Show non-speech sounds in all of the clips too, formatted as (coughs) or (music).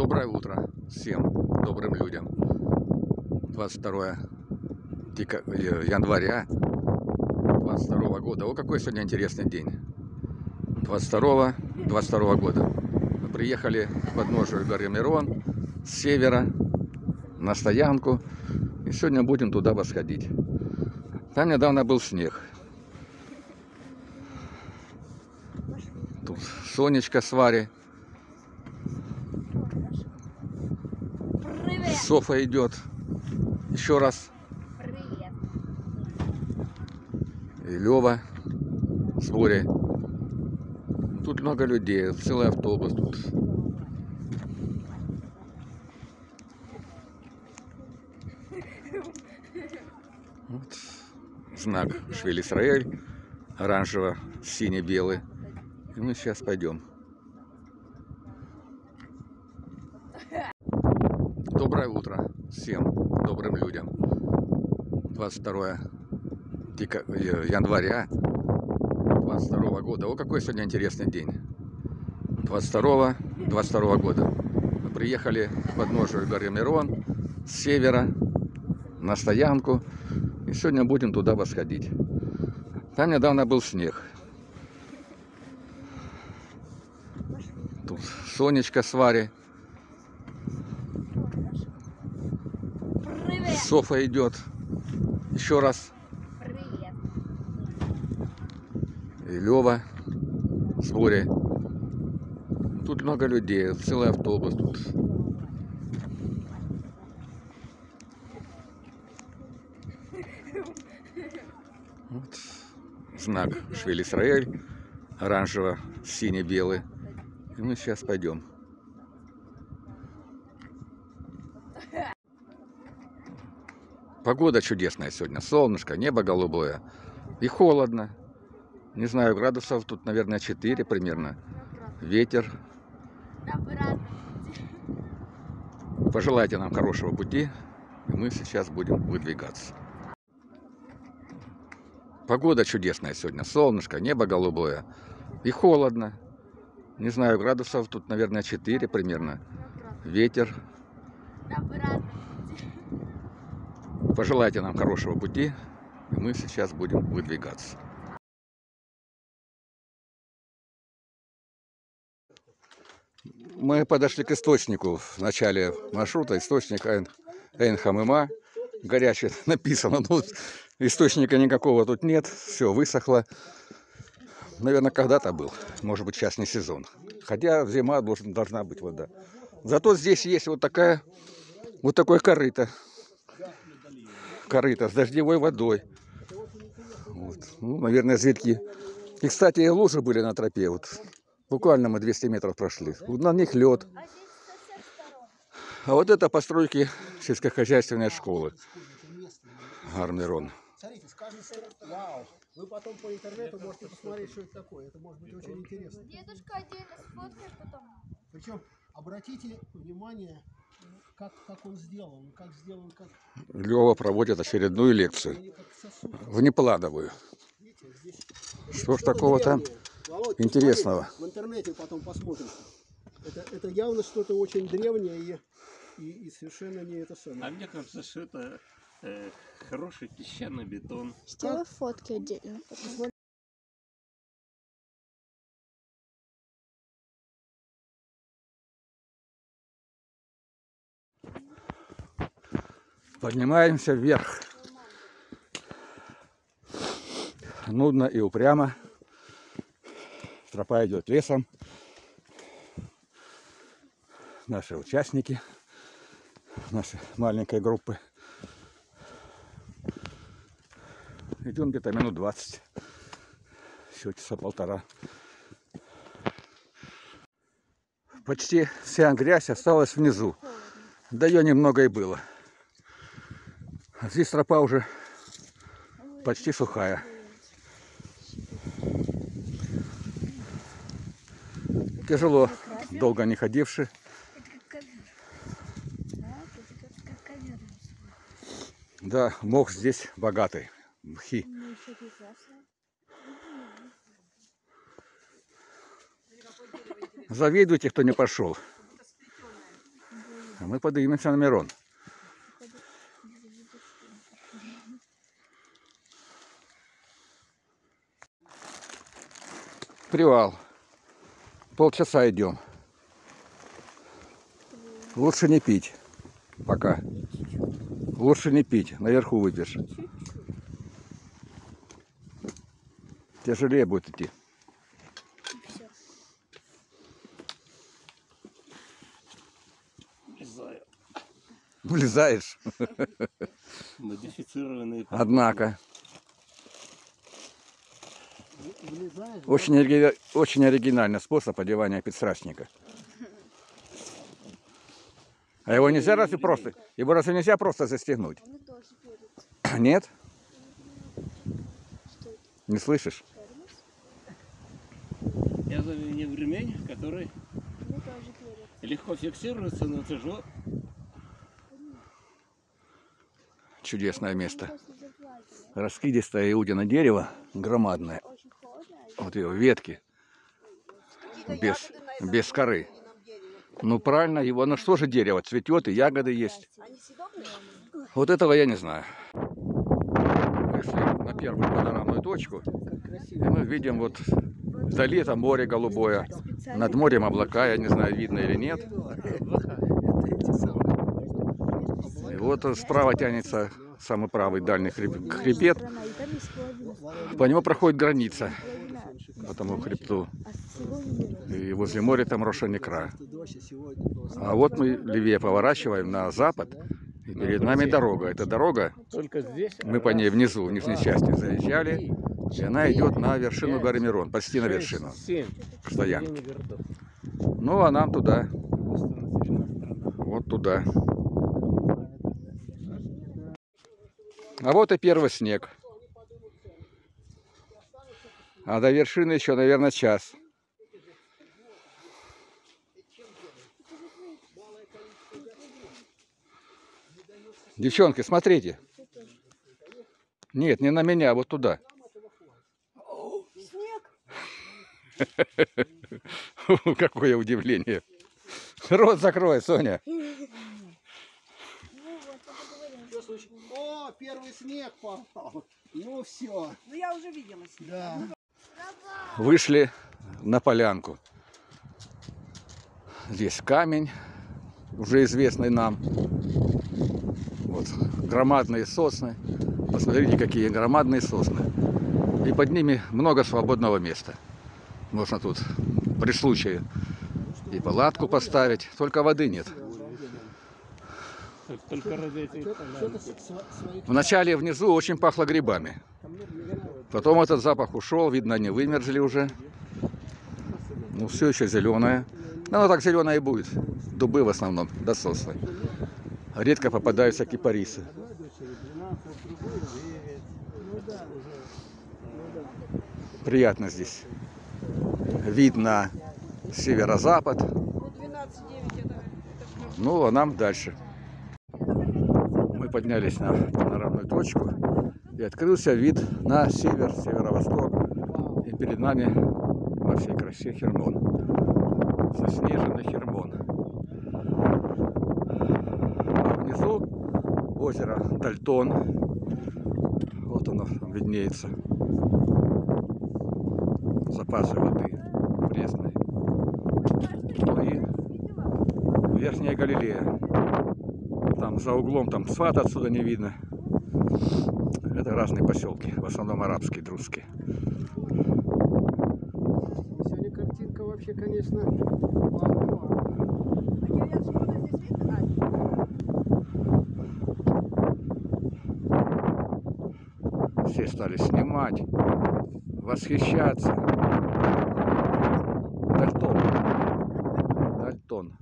Доброе утро всем добрым людям. 22 дека- э, января 22 года. О, какой сегодня интересный день. 22 22 года. Мы приехали к подножию горы Мирон с севера на стоянку. И сегодня будем туда восходить. Там недавно был снег. Тут Сонечка с Варей. Привет! Софа идет. Еще раз. Привет! И Лева с Борей. Тут много людей, целый автобус тут. Вот. Знак Швель Исраэль, оранжево-синий-белый. И мы сейчас пойдем. Доброе утро всем добрым людям. 22 дека- э, января 22 года. О, какой сегодня интересный день. 22 22 года. Мы приехали к подножию горы Мирон с севера на стоянку. И сегодня будем туда восходить. Там недавно был снег. Тут Сонечка с Варей. Софа идет. Еще раз. Привет! И Лева с Борей. Тут много людей, целый автобус тут. Вот. Знак Швель Исраэль, оранжево-синий-белый. И мы сейчас пойдем. Погода чудесная сегодня, солнышко, небо голубое и холодно. Не знаю, градусов тут, наверное, 4 примерно. Ветер. Пожелайте нам хорошего пути, и мы сейчас будем выдвигаться. Погода чудесная сегодня, солнышко, небо голубое и холодно. Не знаю, градусов тут, наверное, 4 примерно. Ветер. Пожелайте нам хорошего пути, и мы сейчас будем выдвигаться. Мы подошли к источнику в начале маршрута, источник Эйнхамыма. Горячий (laughs) написано, но источника никакого тут нет, все высохло. Наверное, когда-то был, может быть, сейчас не сезон. Хотя зима должен, должна быть вода. Зато здесь есть вот такая, вот такое корыто. Корыто с дождевой водой. Вот. Ну, наверное, зверьки. И, кстати, и лужи были на тропе. Вот. Буквально мы 200 метров прошли. Вот на них лед. А вот это постройки сельскохозяйственной школы. Армирон. Смотрите, скажем, вау. Вы потом по интернету можете посмотреть, что это такое. Это может быть очень интересно. Дедушка отдельно сфоткаешь потом. Причем обратите внимание, как, как он сделан, как сделан, как, Лева проводит очередную лекцию. Внеплановую. Видите, здесь Что ж такого там. Володь, интересного? посмотри, В интернете потом посмотрите. Это, это явно что-то очень древнее и, и, и совершенно не это А самое. мне кажется, что это э, хороший песчаный бетон. Сделай фотки отдельно. Поднимаемся вверх. Нудно и упрямо. Тропа идет лесом. Наши участники нашей маленькой группы. Идем где-то минут 20. Еще часа полтора. Почти вся грязь осталась внизу. Да ее немного и было. Здесь тропа уже почти сухая. Тяжело, долго не ходивши. Да, мох здесь богатый. Мхи. Завидуйте, кто не пошел. А мы поднимемся на Мирон. Привал. Полчаса идем. Лучше не пить. Пока. Лучше не пить. Наверху выпьешь. Тяжелее будет идти. Влезаешь. Модифицированные. Однако. Влезаешь, Очень, ориги- очень оригинальный способ одевания подсрачника. А его нельзя разве просто? Его разве нельзя просто застегнуть? Перец. (clears throat) Нет? Не слышишь? Я заменил ремень, который Мне тоже перец. легко фиксируется, но тяжело. Чудесное место. Раскидистое иудино дерево, громадное. Вот его ветки. Без, без коры. Ну правильно, его, ну что же дерево, цветет и ягоды есть. Вот этого я не знаю. Вышли на первую панорамную точку, и мы видим вот вдали там море голубое, над морем облака, я не знаю, видно или нет. Это. И вот справа тянется самый правый дальний хреб- хребет, по нему проходит граница. По тому хребту. И возле моря там просто. А вот мы левее поворачиваем на запад, и перед нами дорога. Эта дорога, мы по ней внизу, в нижней части заезжали, и она идет на вершину горы Мирон, почти на вершину, городов. Ну, а нам туда, вот туда. А вот и первый снег. А до вершины еще, наверное, час. Девчонки, смотрите. Нет, не на меня, а вот туда. (laughs) Какое удивление. Рот закрой, Соня. Случилось? О, первый снег попал. Ну все. Ну я уже видела снег. Да. Вышли на полянку. Здесь камень, уже известный нам. Вот громадные сосны. Посмотрите, какие громадные сосны. И под ними много свободного места. Можно тут при случае и палатку поставить, только воды нет. Вначале внизу очень пахло грибами. Потом этот запах ушел, видно, они вымерзли уже. Ну, все еще зеленое. Оно так зеленое и будет. Дубы в основном, да сосны. Редко попадаются кипарисы. Приятно здесь. Видно северо-запад. 12-9 это, это Ну, а нам дальше. Мы поднялись на панорамную точку, и открылся вид на север, северо-восток. И перед нами во всей красе Хермон. Заснеженный Хермон. А внизу озеро Дальтон. Вот оно виднеется. Запасы воды пресной. Ну и Верхняя Галилея. Там за углом там сват отсюда не видно. Это разные поселки, в основном арабские, друзские. Сегодня картинка вообще, конечно? Все стали снимать, восхищаться. Дальтон. Дальтон.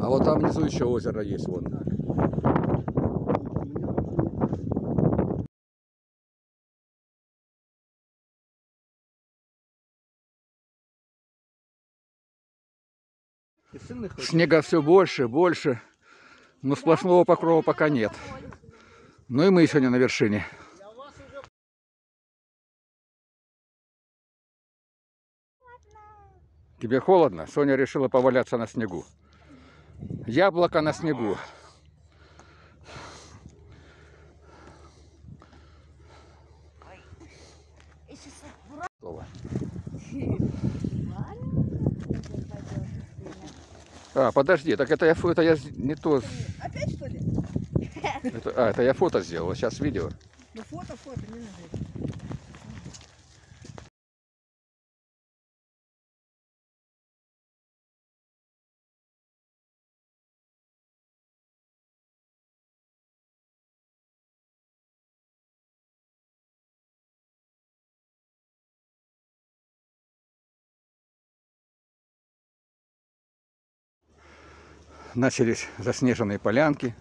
А вот там внизу еще озеро есть, вон. Снега все больше, больше. Но сплошного покрова пока нет. Ну и мы сегодня на вершине. Тебе холодно? Соня решила поваляться на снегу. Яблоко на снегу. А, подожди, так это я, это я не то. Опять что ли? это- а, это я фото сделал, сейчас видео. Ну фото, фото, не надо. Начались заснеженные полянки.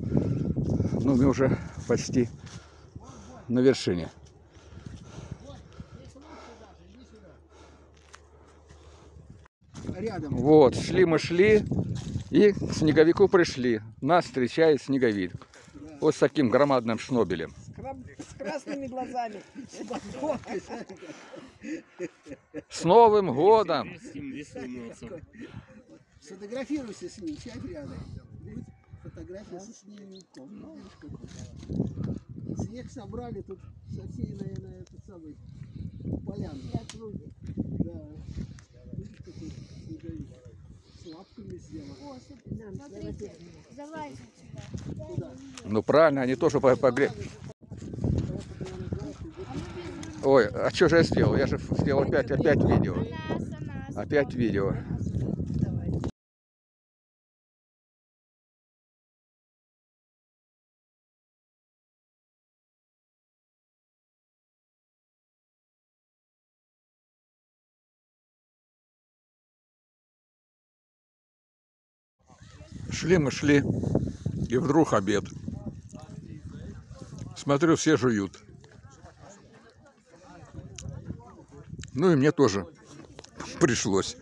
Ну, мы уже почти на вершине. Рядом. Вот, шли мы шли и к снеговику пришли. Нас встречает снеговик. Вот с таким громадным шнобелем. С красными глазами. С Новым годом! Сфотографируйся с ним, сядь рядом. Будет фотография со снеговиком. Ну. Снег собрали тут со всей, наверное, этот самый полянки. Да. Видишь, какой снеговик. С лапками сделан. О. Смотрите, залазит сюда. Куда? Ну правильно, они тоже по- погре... Ой, а что же я сделал? Я же сделал опять, опять видео. Опять видео. Шли мы, шли, и вдруг обед. Смотрю, все жуют. Ну и мне тоже (laughs) пришлось.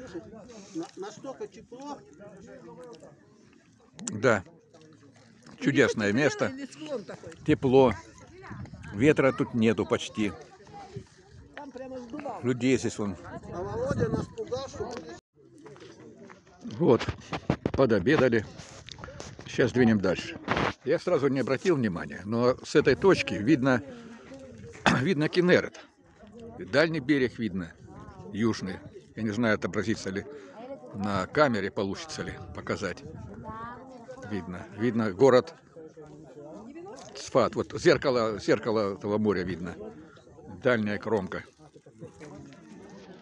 На- настолько тепло. Да. Чудесное место. Тепло. Ветра тут нету почти. Людей здесь вон. А Володя нас пугал, что Вот. Подобедали. Сейчас двинем дальше. Я сразу не обратил внимания, но с этой точки видно, (clears throat) видно Кенерет. Дальний берег видно, южный. Я не знаю, отобразится ли на камере, получится ли показать. Видно. Видно город Сфат. Вот зеркало, зеркало этого моря видно. Дальняя кромка.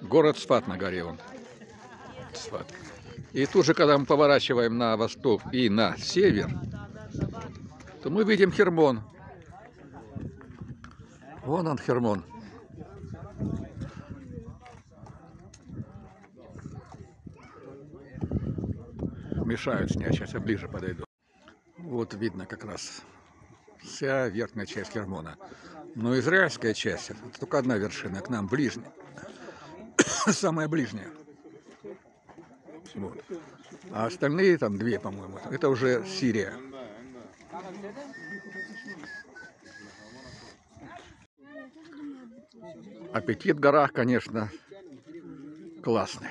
Город Сфат на горе он. Сфат. И тут же, когда мы поворачиваем на восток и на север, то мы видим Хермон. Вон он, Хермон. Мешают снять, сейчас я ближе подойду. Вот видно как раз вся верхняя часть Хермона. Но израильская часть, это только одна вершина, к нам ближняя. (coughs) Самая ближняя. Вот. А остальные там две, по-моему, это уже Сирия. Аппетит в горах, конечно, классный.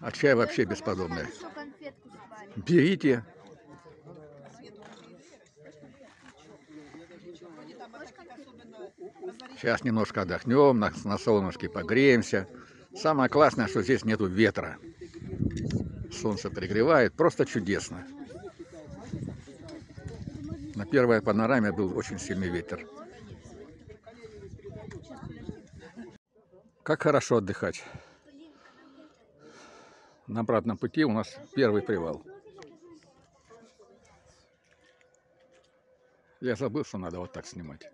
А чай вообще бесподобный. Берите. Сейчас немножко отдохнем, на, на солнышке погреемся. Самое классное, что здесь нету ветра. Солнце пригревает, просто чудесно. На первой панораме был очень сильный ветер. Как хорошо отдыхать. На обратном пути у нас первый привал. Я забыл, что надо вот так снимать.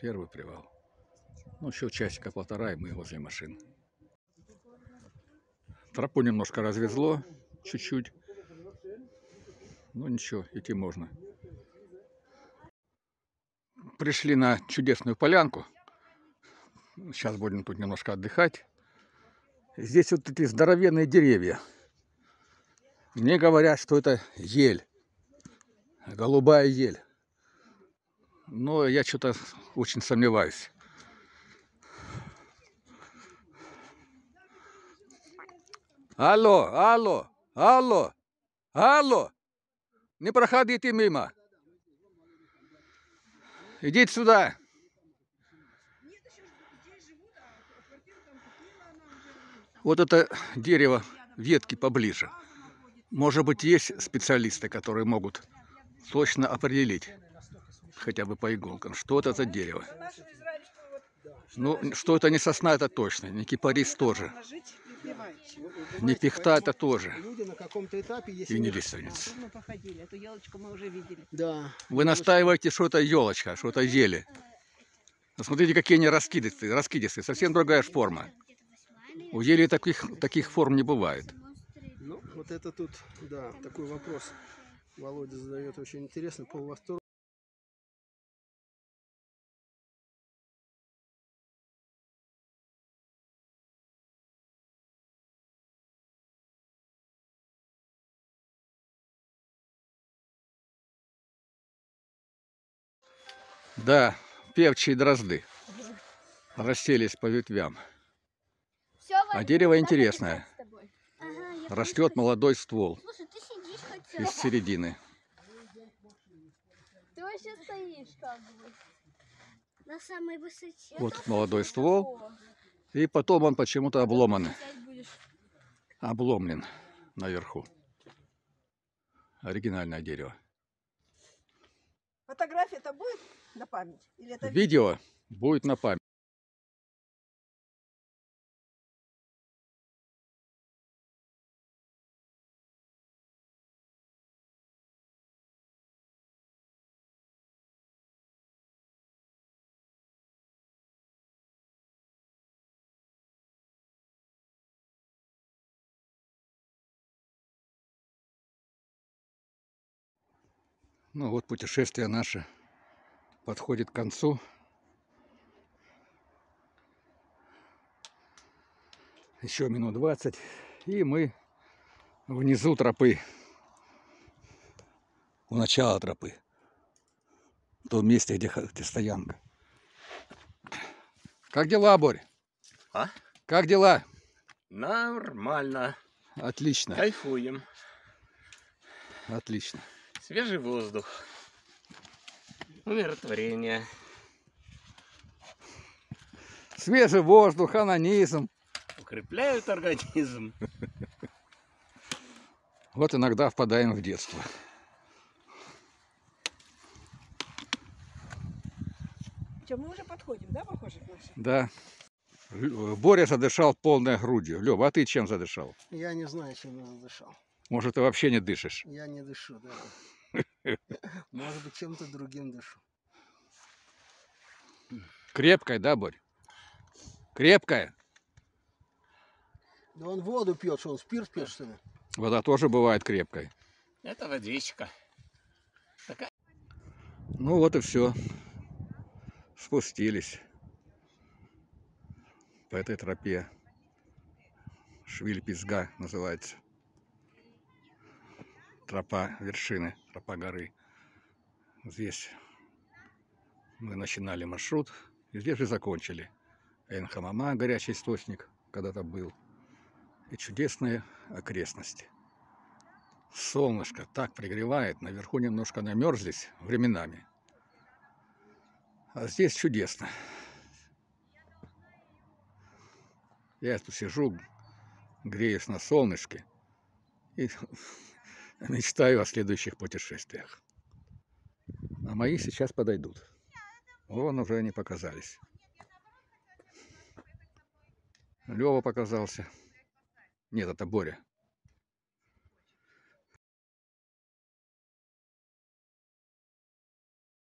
Первый привал. Ну, еще часика полтора, и мы возле машин. Тропу немножко развезло, чуть-чуть. Ну, ничего, идти можно. Пришли на чудесную полянку. Сейчас будем тут немножко отдыхать. Здесь вот эти здоровенные деревья. Мне говорят, что это ель. Голубая ель. Но я что-то очень сомневаюсь. Алло, алло, алло, алло. Не проходите мимо. Идите сюда. Вот это дерево, ветки поближе. Может быть, есть специалисты, которые могут точно определить, хотя бы по иголкам, что это за дерево. Ну, что это не сосна, это точно. Не кипарис тоже. Не пихта, это тоже. Люди на каком-то этапе, если... И не лиственница. Мы походили, эту елочку мы уже видели. Да. Вы настаиваете, что это елочка, что это ели. Но смотрите, какие они раскидистые, раскидистые. Совсем другая форма. У ели таких, таких форм не бывает. Ну, вот это тут, да, такой вопрос Володя задает очень интересно по восторгу. Да, певчие дрозды расселись по ветвям. А дерево интересное. Растет молодой ствол из середины. Ты вообще стоишь как бы. На самой высоте. Вот тут молодой ствол. И потом он почему-то обломан, обломлен наверху. Оригинальное дерево. Фотография-то будет на память? Или это Видео будет на память. Ну вот путешествие наше подходит к концу. Еще минут 20. И мы внизу тропы. У начала тропы. В том месте, где, где стоянка. Как дела, Борь? А? Как дела? Нормально. Отлично. Кайфуем. Отлично. Свежий воздух. Умиротворение. Свежий воздух, анонизм. Укрепляют организм. Вот иногда впадаем в детство. Что, мы уже подходим, да, похоже? Да. Боря задышал полной грудью. Лёва, а ты чем задышал? Я не знаю, чем я задышал. Может, ты вообще не дышишь? Я не дышу, да. (laughs) Может быть, чем-то другим дышу. Крепкая, да, Борь? Крепкая. Да он воду пьет, что он спирт пьет, что ли? Вода тоже бывает крепкой. Это водичка. Ну вот и все. Спустились по этой тропе. Швиль Пизга называется. Тропа вершины, тропа горы. Здесь мы начинали маршрут, и здесь же закончили. Энхамама, горячий источник, когда-то был. И чудесные окрестности. Солнышко так пригревает, наверху немножко намерзлись временами. А здесь чудесно. Я тут сижу, греюсь на солнышке и (laughs) мечтаю о следующих путешествиях. А мои сейчас подойдут. Вон уже они показались. Лева показался. Нет, это Боря.